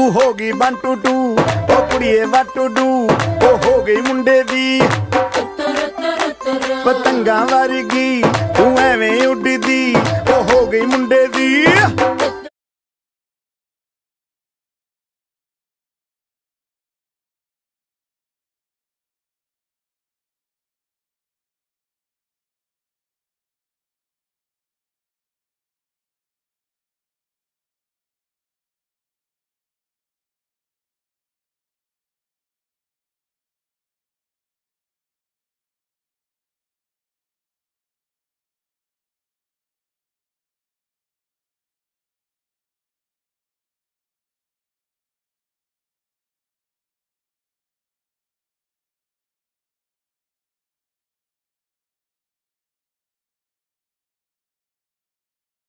ਤੂੰ ਹੋ ਗਈ 1 ਟੂ। 2 ਉਹ ਕੁੜੀਏ ਵਾਟ ਟੂ ਡੂ। ਉਹ ਹੋ ਗਈ ਮੁੰਡੇ ਦੀ। ਪਤੰਗਾਂ ਵਰਗੀ।